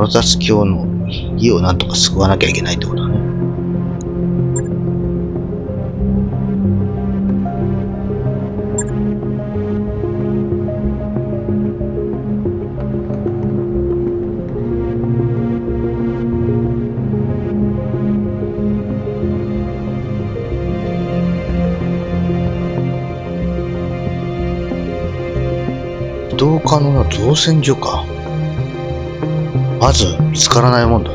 カロザス教の家をなんとか救わなきゃいけないってことだね。移動可能な造船所か。まず見つからないもんだ。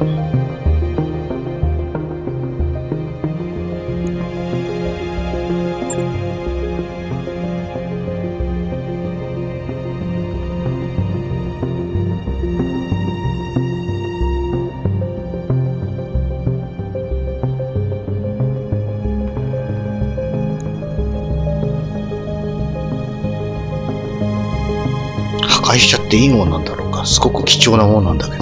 破壊しちゃっていいもんなんだろうか。すごく貴重なもんなんだけど。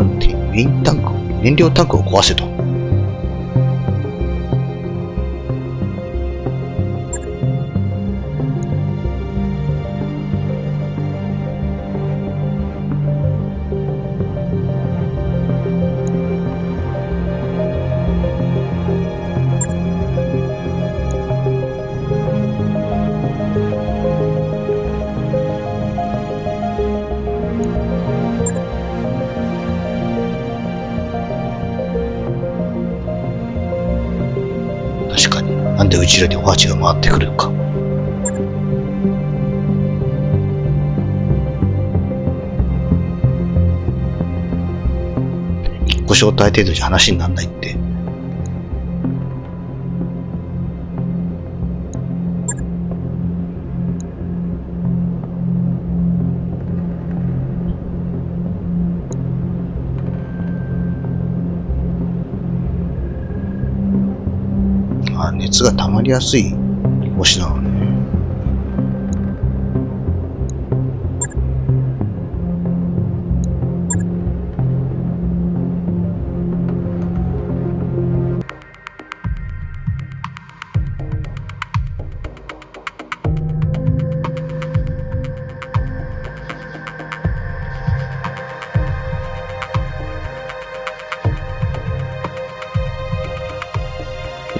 る救助のウィンタンク、燃料タンクを壊せと。ちらにお鉢が回ってくるのか。ご招待程度じゃ話にならないって。熱が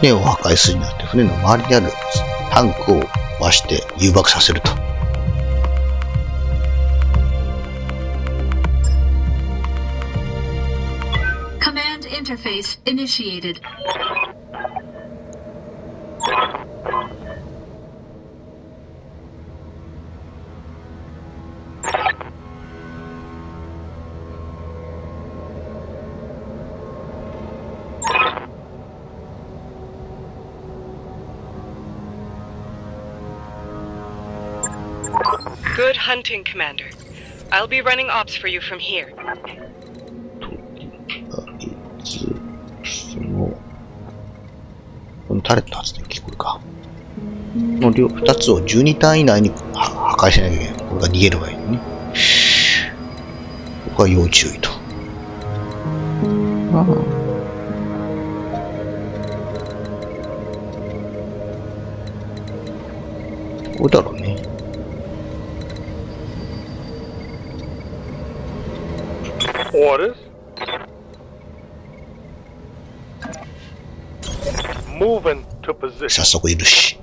船を破壊するにあって船の周りにあるタンクを増して誘爆させると。Command interface initiated. Hunting, Commander. I'll be running ops for you from here. タレット発電機これか。この両、二つを12ターン以内には破壊しなきゃいけない。これが逃げればいいのね。ここは要注意と。どうだろうね。早速いるし。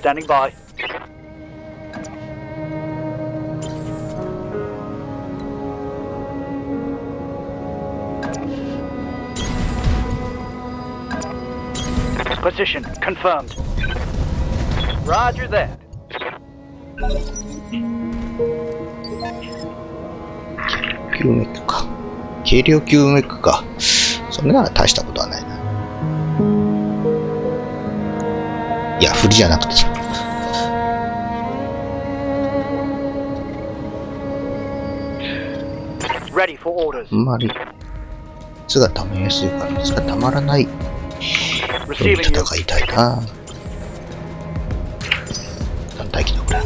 Standing by. Position confirmed. Roger that. キューメックか。軽量キューメックか。それなら大したことはないな。いや、振りじゃなくてさ。あんまり、熱が溜めやすいから、熱が溜まらない.戦いたいな。待機だ、これ。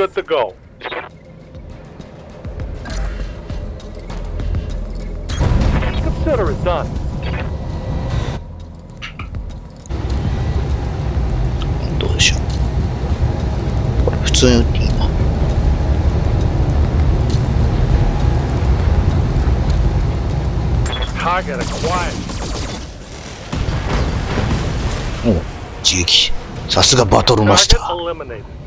Good to go. Consider it done. どうでしょう。これ普通に打っていいな。Target acquired. おう一撃。さすがバトルマスター。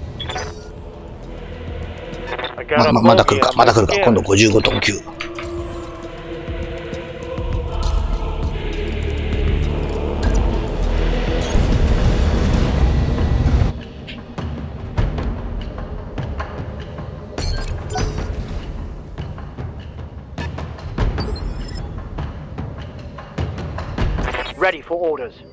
まあ、まだ来るか、まだ来るか、今度55トン級。Ready for orders.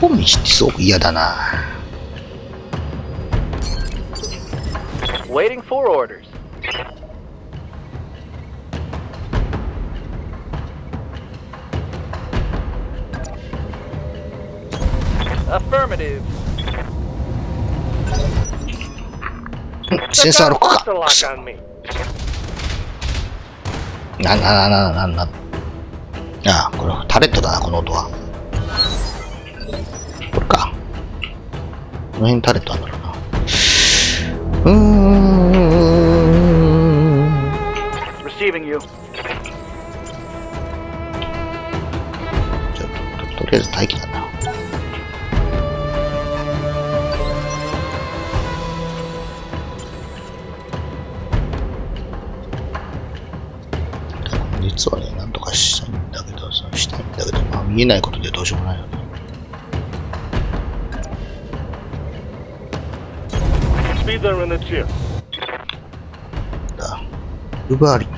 本道ってすごく嫌だな。Waiting for orders. Affirmative. うんセンサーロックか。な、な、な、な、な、な。ああ、これタレットだな、この音は。この辺タレットなんだろうな。うーん。Receiving you. ちょっと、ととりあえず待機だな。実はね、なんとかしたいんだけど、さしたいんだけど、まあ見えないことでどうしようもないよね。Speeder in the chip. だ。ウバーリン。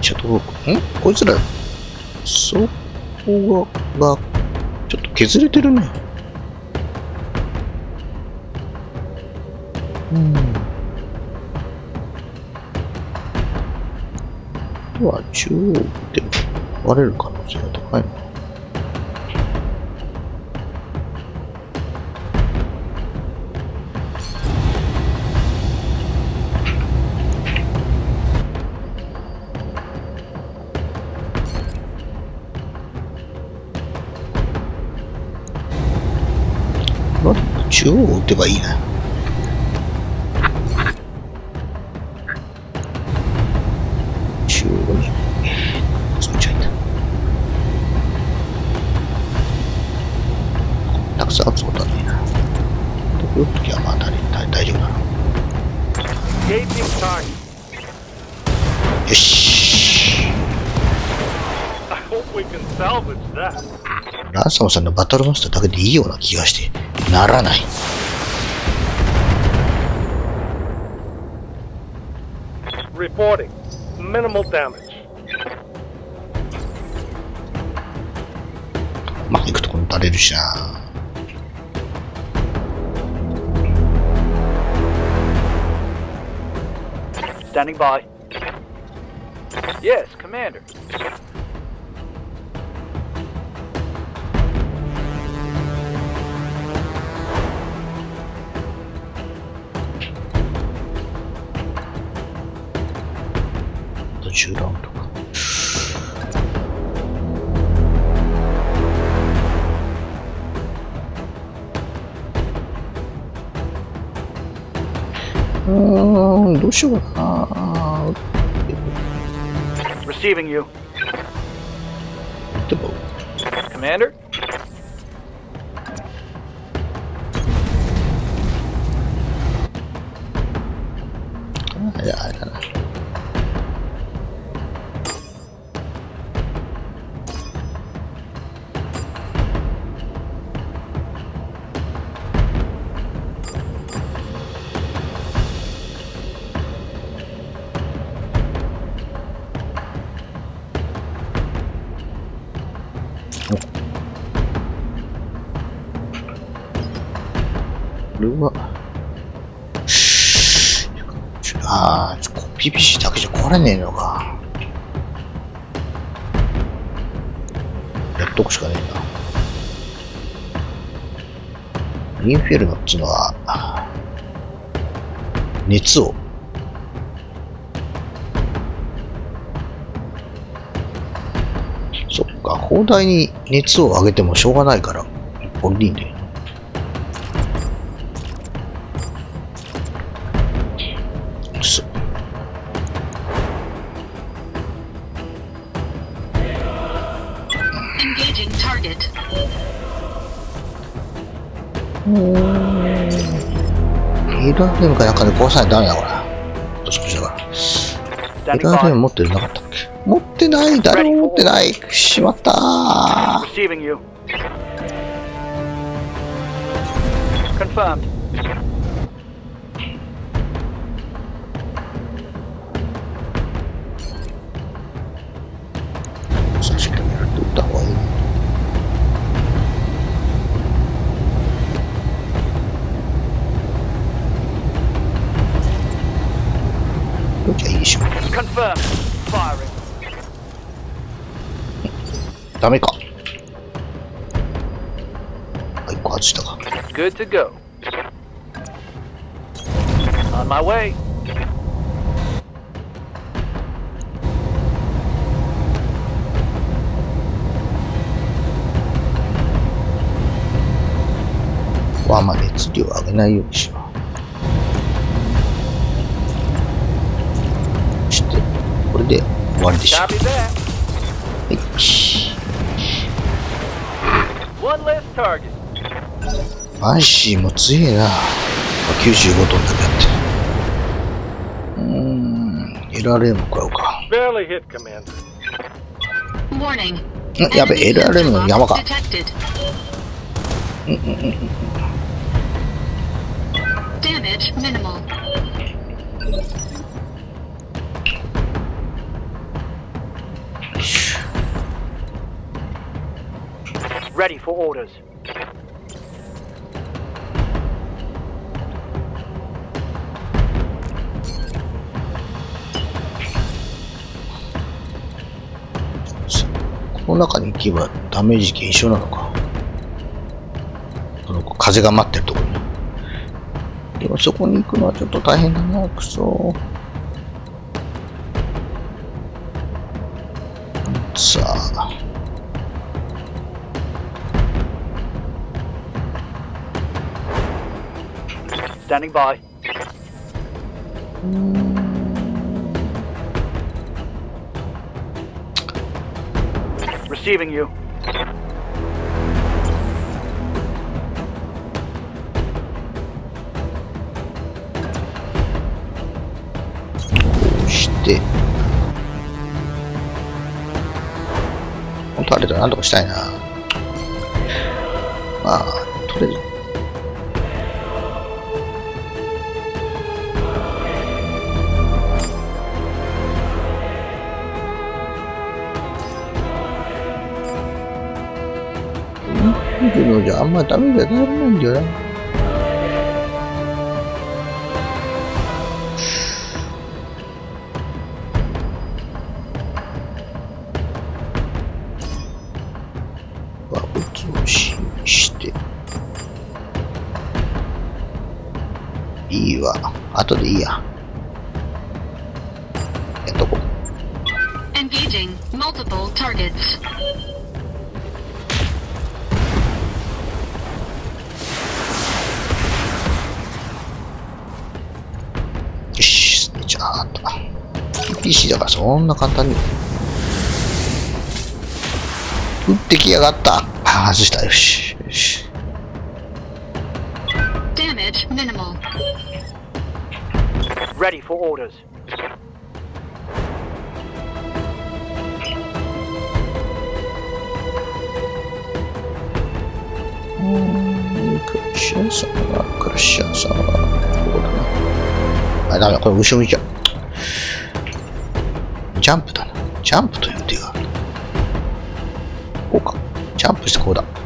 ちょっと、んこいつら、そこが、が、ちょっと削れてるね。うん。あとは中央で割れる可能性が高いの中央を打てばいいな。中央に、ついちゃいた。くさん打つことはねえな。打つときは大丈夫だな。よし。ランサムさんのバトルマスターだけでいいような気がして、ならない。Reporting. Minimal damage. まあ、行くとこにバレるしな。Standing by. Yes, Commander. どうしようかな。Receiving you. でも、Commander? そっか、砲台に熱を上げてもしょうがないから、一本でいいんだよ。そ Engaging target. エラーレムかなんかで壊さないとダメだ、これ。年越しだから。エ Standing ラーレム by. 持ってるなかった持ってない誰も持ってない。しまった。ダメか。あ、一個外したか。Good to go. On my way. はあんま熱量上げないようにしよう。して、これで終わりでしょ.う。はい。アイシーも強えな。95トンだけあって。うーん、いられも食らうか。んやべ、LRM の山か。Ready for orders. この中に行けばダメージ減少なのか。その風が待ってるところに。でもそこに行くのはちょっと大変だな、くそ。さ Standing by. Receiving you. こうして、本当あれだ、なんとかしたいな。まあ、とりあえず。見るのじゃあそんな簡単に。撃ってきやがった。あ、外した。よし。よし。Damage minimal. Ready for orders. クラッシャーさんは、クラッシャーさんは、ここだな。あ、ダメだ。これ後ろ向いちゃう。ジャンプしてこうだ。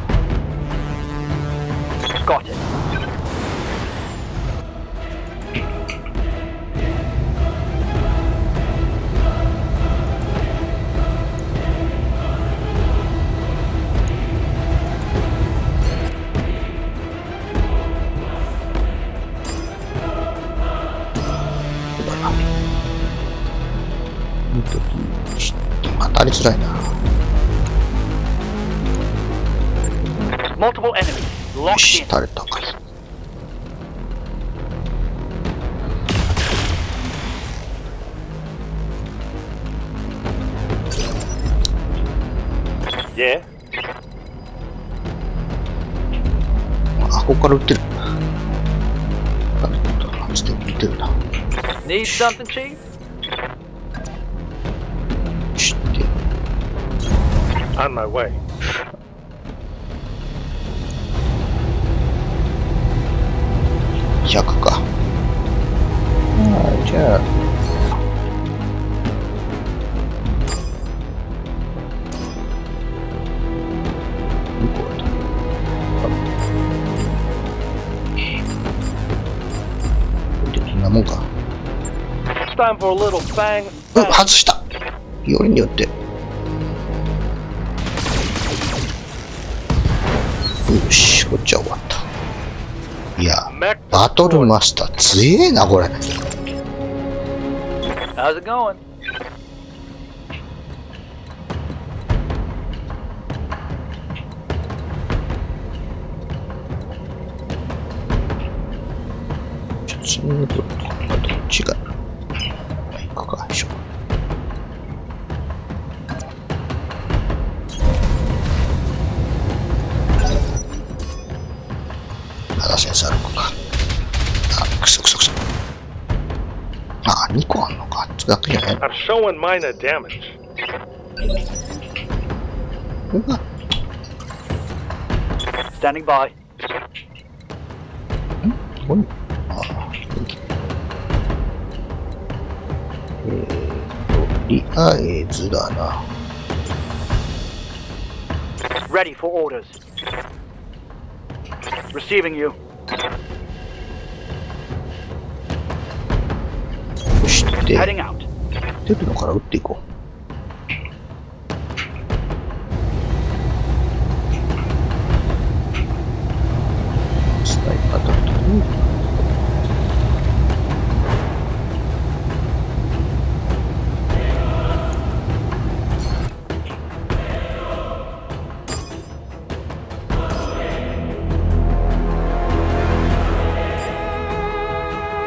あ、ここから撃ってる。タレットがつって撃ってるな。Need something, Chief? 知ってる。On my way. う bang. 外したよりによって。よし、こっちは終わった。いや、バトルマスター強えな、これ。How's it going? ちょっと、どっちが。I'm showing minor damage. Standing by. Ready for orders. Receiving you. Heading out. 出るのから撃っていこう。スナイパーだったね。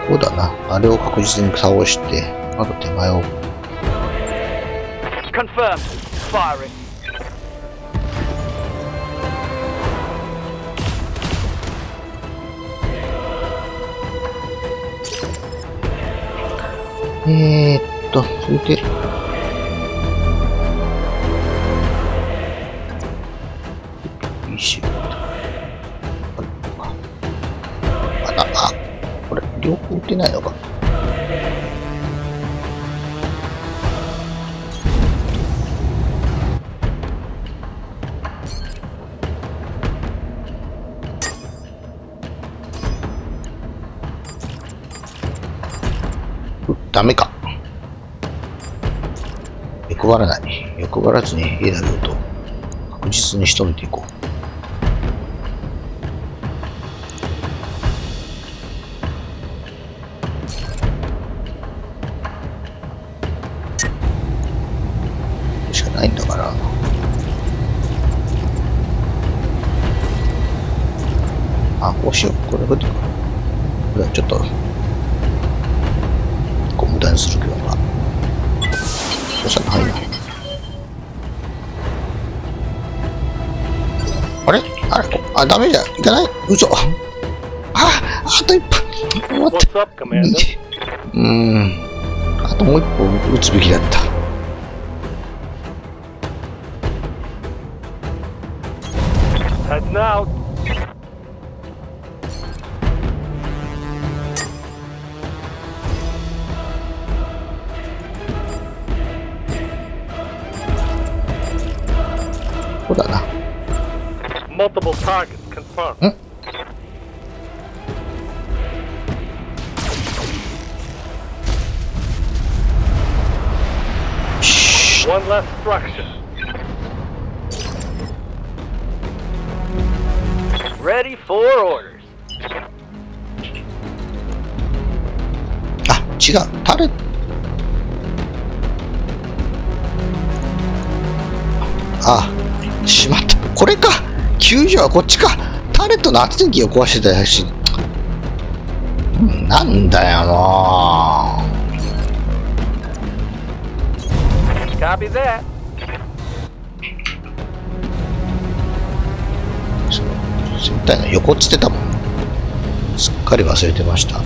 こうだな。あれを確実に倒して、あと手前を Confirmed. Firing. えー、っと、それで、PC あるのか。あ、な、あ、これ、両方打てないのか。張らない。欲張らずに A だけと確実に仕留めていこう。あダメじゃん。いかない？嘘。あ、あと一歩。What's up, Commander? うーん。あともう一歩打つべきだった。Multiple targets confirmed. んし One less structure. Ready for orders. あ、違う。タレあ、しまった。これか。救助はこっちか。ターレットの発電機を壊してたし。なんだよ、も Copy that. う。その船体の横っつってたもん。すっかり忘れてました。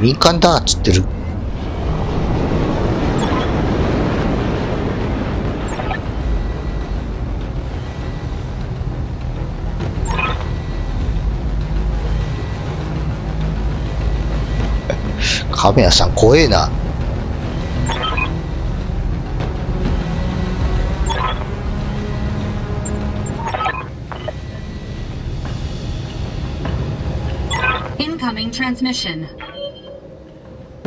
民間だっつってる。亀屋さん怖えな。Incoming transmission.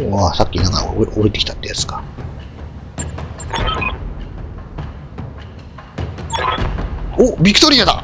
うわさっきなんか降り降りてきたってやつか。おビクトリアだ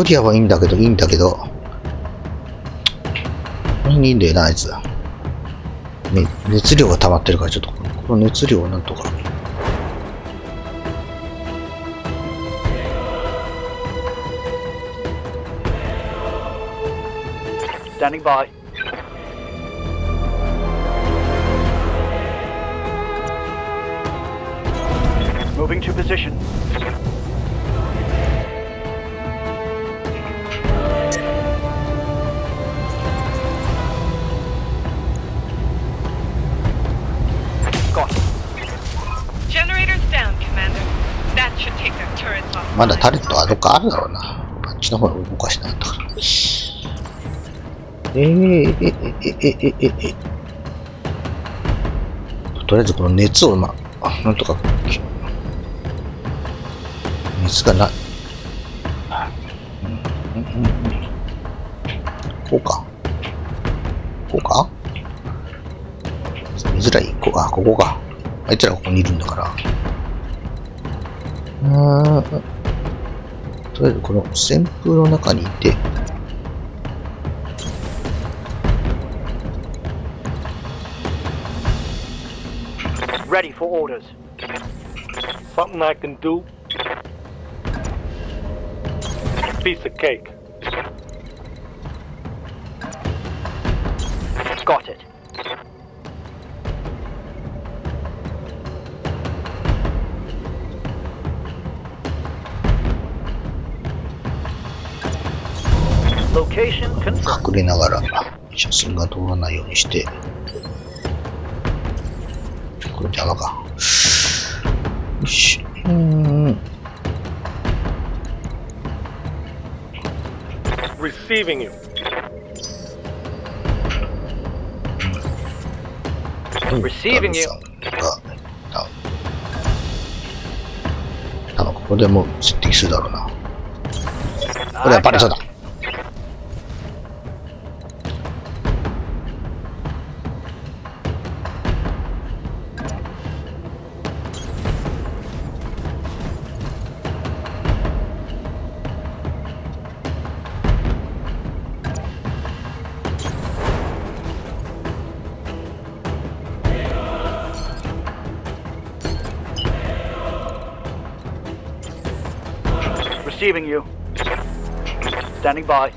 トリアはいいんだけど、いいんだけど。いいんだよな、あいつ。ね、熱量が溜まってるから、ちょっと、この熱量をなんとか。Standing by. まだタレットはどっかあるだろうな。あっちの方に動かしなかったから。えー、え、え、え、え、え、え、え。とりあえずこの熱を、まあ、なんとか、熱がな、うんうんうんこうか。こうか見づらい。こあ、ここか。あいつらここにいるんだから。うーん。とりあえずこの旋風の中にいて、Ready for orders. Something I can do? Piece of cake. 隠れながら写真が通らないようにして、これ邪魔か。よし。うーん。Receiving you. Receiving you. が多分ここでもう接敵するだろうな。これやっぱりそうだ。Receiving you. Standing by.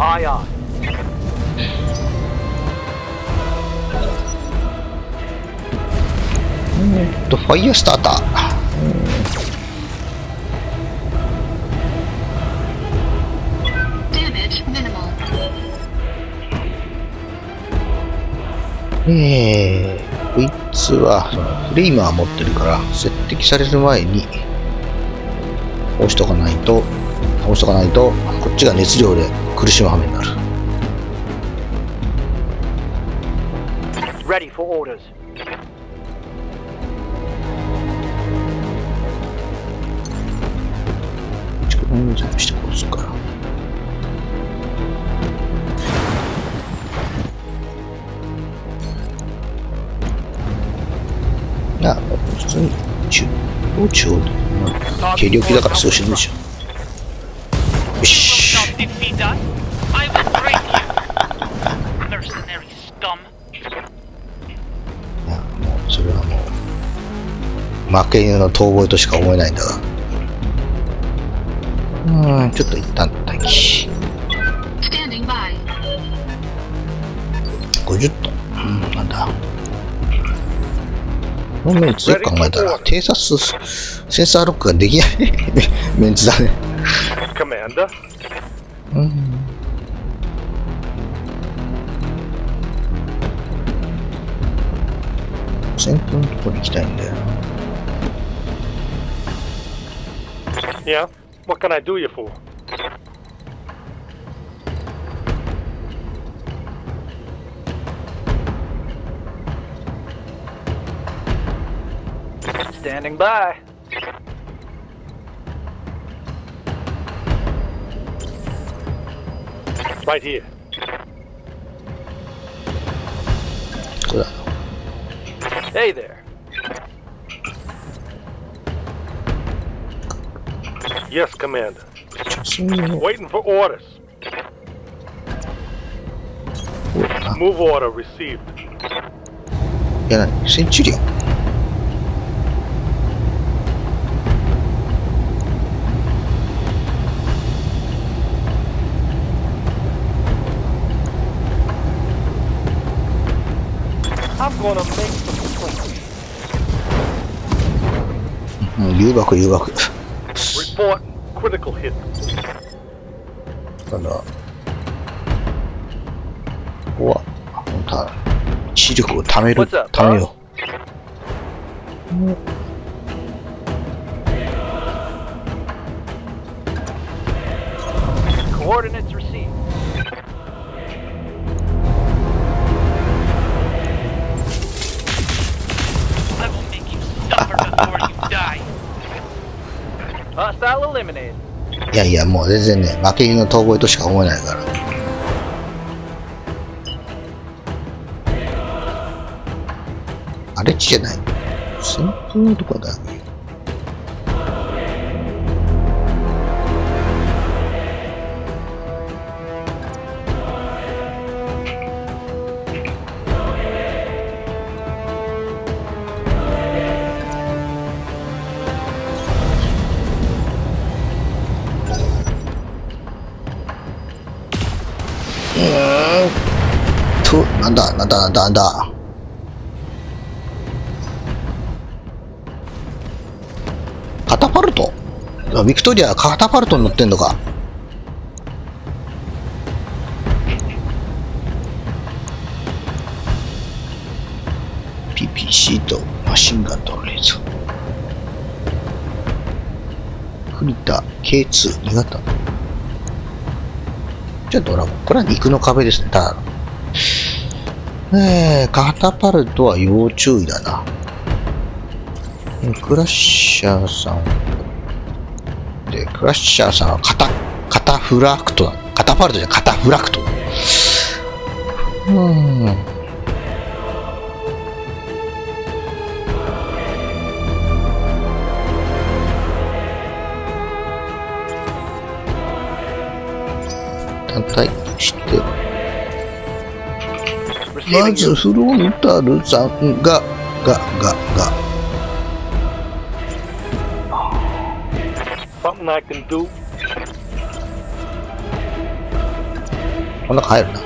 Aye, aye. The fire starter. えー、こいつは、フレイマー持ってるから、接敵される前に、押しとかないと、倒しとかないと、こっちが熱量で苦しむ羽目になる。Ready for orders. ちょっと全部して殺すか央中央で、まあ、軽量級だからそう死ぬでしょ。よし。いや、もう、それはもう、負け犬の遠吠えとしか思えないんだが。うん、ちょっと一旦このメンツよく考えたら、偵察センサーロックができない メンツだね。うん。先頭のところに行きたいんだよ。yeah? What can I do you for? Standing by. Right here. そうだ。Hey there. Yes, Commander. そういうの Waiting for orders. あ Move order received. いや、の免誘爆誘爆リポートクリティは知力を貯める貯めよう。全然ね、負け犬の遠吠えとしか思えないから。あれっちじゃない。先頭のとかなんだ、んだ、んだ、なんだ。カタパルト？ビクトリアはカタパルトに乗ってんのか。PPC とマシンガンとレーザー。栗田 K2 新潟。じゃあドラゴン。これは肉の壁ですね、ただの。えー、カタパルトは要注意だな。クラッシャーさん。で、クラッシャーさんはカタ、カタフラクトだ。カタパルトじゃカタフラクト。うん。まず.フロンタルさんが、が、が、が、Something I can do? こん中入るな。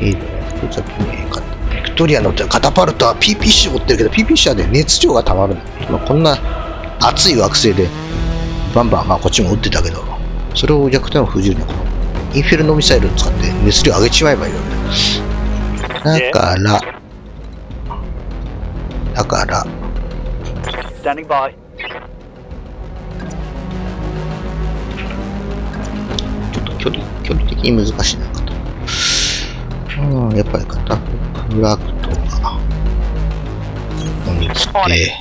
いいね。こいつはねかビクトリアのカタパルトは PPC 持ってるけど、PPC はね、熱量が溜まるの。こんな熱い惑星で、バンバン、まあこっちも撃ってたけど、それを弱点を封じるの、インフェルノミサイルを使って熱量上げちまえばいいわけだ。だから、だから、Standing by. 距離、距離的に難しいのかと。うん、やっぱりカタプラクトが、ここに来て、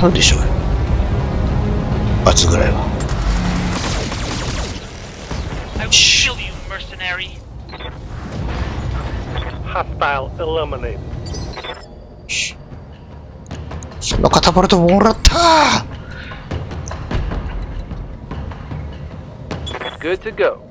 たんでしょうよ。罰ぐらいは。のカタパルトもらった。ー Good to。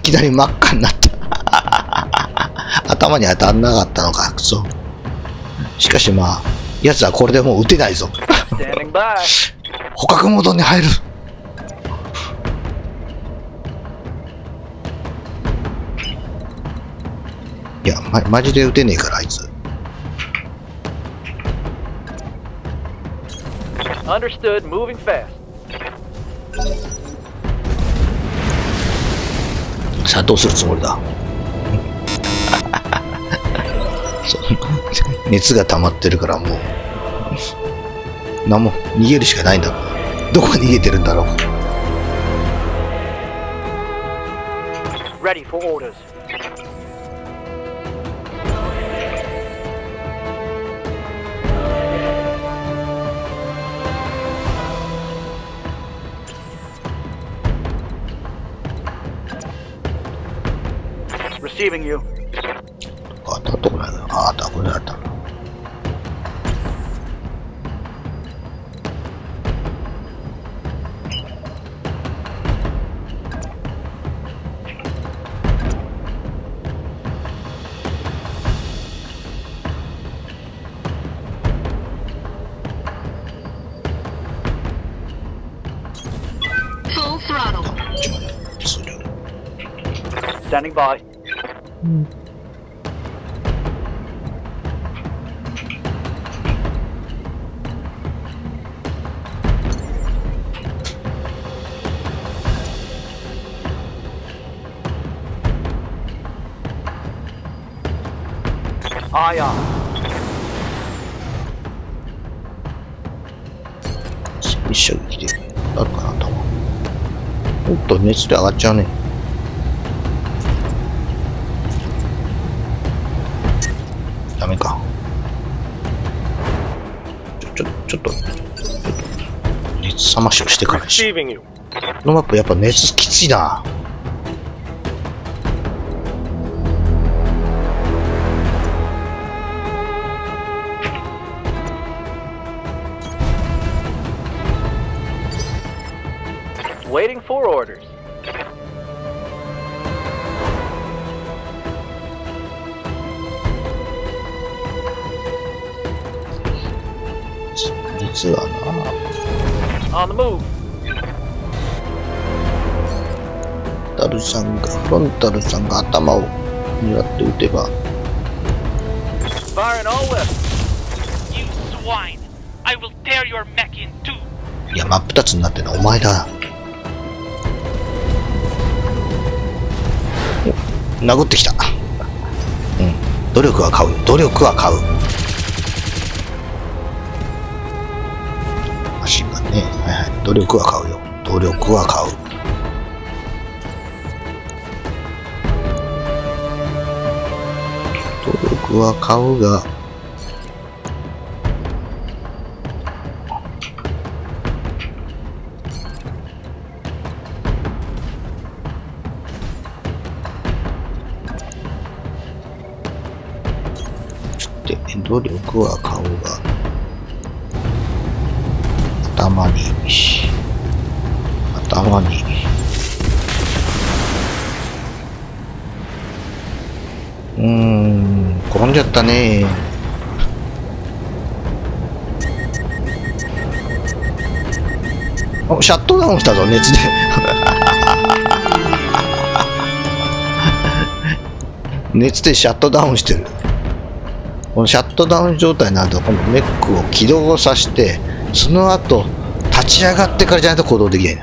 いきなり真っ赤になった。頭に当たんなかったのか、クソ。しかしまあ、奴はこれでもう撃てないぞ。捕獲モードに入る。いや、ま、マジで撃てねえから、あいつ。Understood. Moving fast. さあ、どうするつもりだ？熱が溜まってるからもう、何も、逃げるしかないんだろう。どこ逃げてるんだろう。Ready for orders. receiving you. Full throttle. Standing by. Aye. 一射撃で、あるかな、弾。おっと、熱で上がっちゃうね。ダメか。ちょ、ちょ、ちょっと、ちょっと、熱冷ましをしてからにし。このマップやっぱ熱きついな。Waiting for orders. 熱はな、On the move. フロンタルさんが、フロンタルさんが頭を狙って撃てば、Firing all weapons. You swine. I will tear your mech in two. いや、真っ二つになってるのはお前だ。殴ってきた。うん。努力は買う。努力は買う。マシンガンね。はいはい。努力は買うよ。努力は買う。努力は買うが、ね。おシャットダウンしたぞ熱で。熱でシャットダウンしてる。このシャットダウン状態になるとこのネックを起動させてその後立ち上がってからじゃないと行動できない。の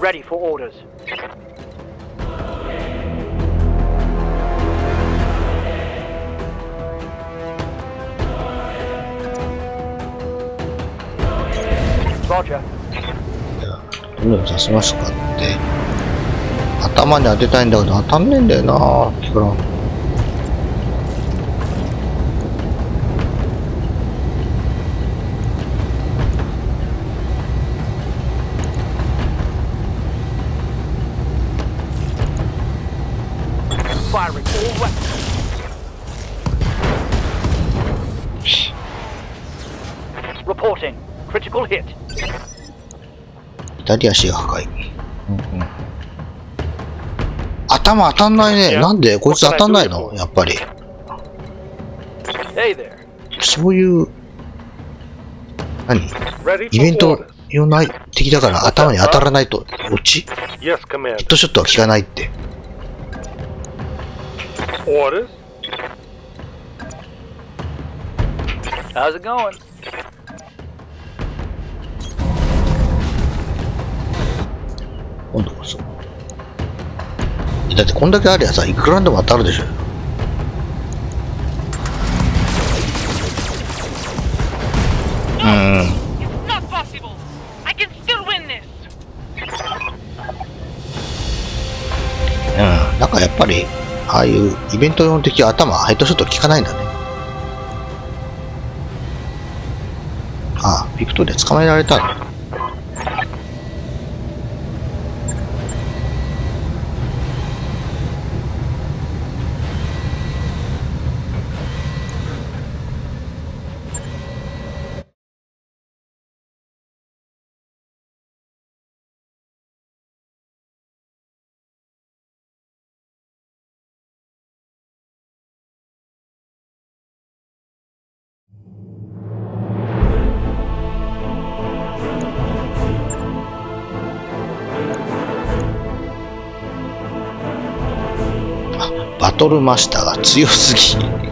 Ready for orders. Roger. どんどん刺しますかって頭に当てたいんだけど当たんねえんだよなピコロン左足が破壊、うんうん。頭当たんないね。なんで？こいつ当たんないの？やっぱり.そういう何？イベント.用ない敵だから頭に当たらないと。落ち？ヒットショットは効かないって。Orders? How's it going? そだってこんだけありゃさいくらでも当たるでしょうん.うん、なんかやっぱり、ああいうイベント用の敵は頭、ヘッドショット効かないんだね。ああ、ビクトリア捕まえられたの。あバトルマスターが強すぎ。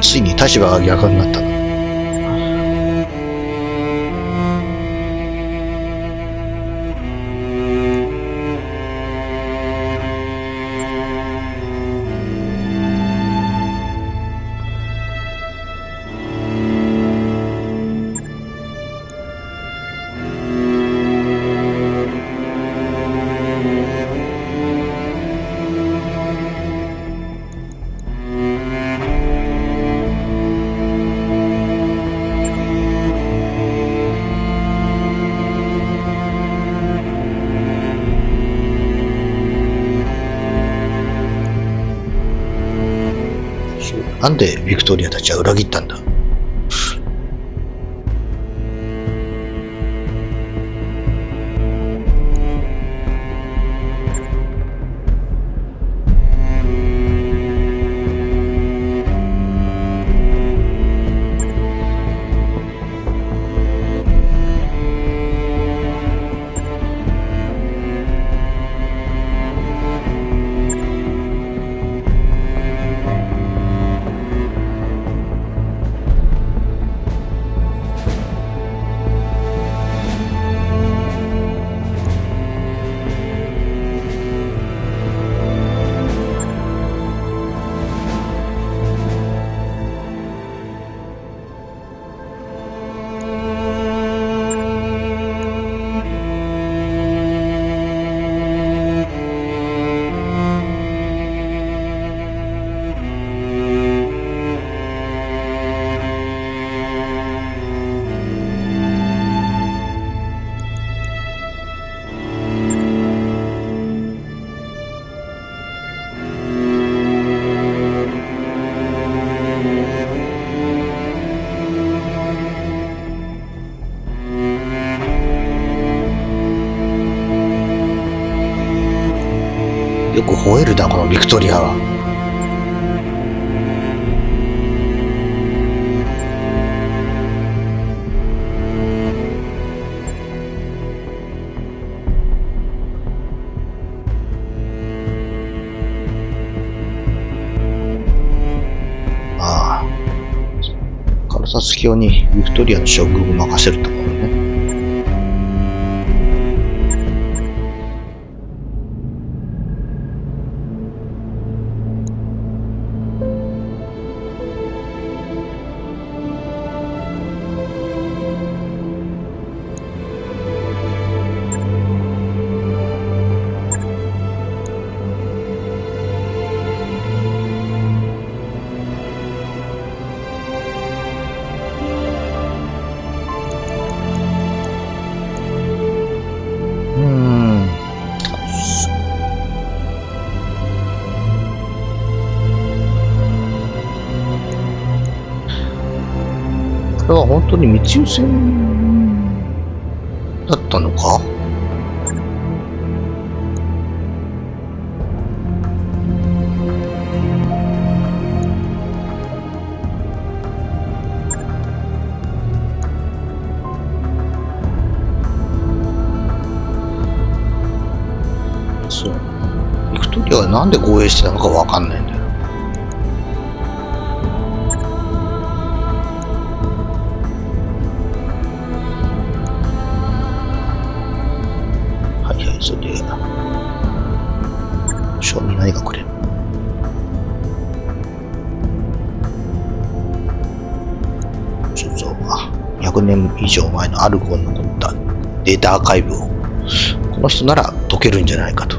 ついに立場が逆になった。ビクトリアたちは裏切ったんだ。のビクトリアは。ああ。カルサス教にビクトリアの将軍を任せるところね。れは本当に密輸船だったのか？そう。ビクトリアはなんで護衛してたのかわかんないんだよ。はいアルゴンの残ったデータアーカイブをこの人なら解けるんじゃないかと。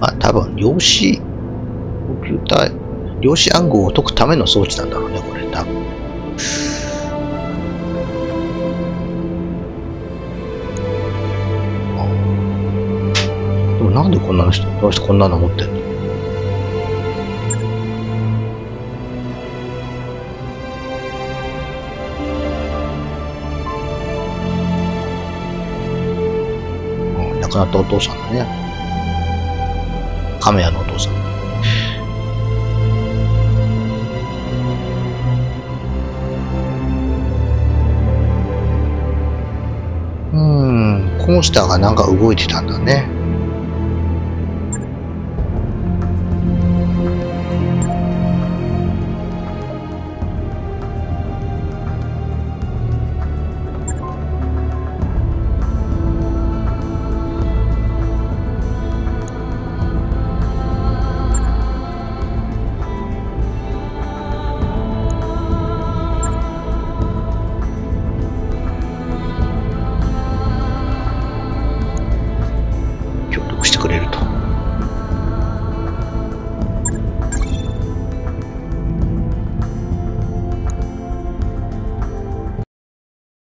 まあ多分量子コンピューター量子暗号を解くための装置なんだろうねこれ多分でもなんでこんなの人この人こんなの持ってんの？亡くなったお父さんだね。亀屋のお父さん。コーんコンスターがなんか動いてたんだね。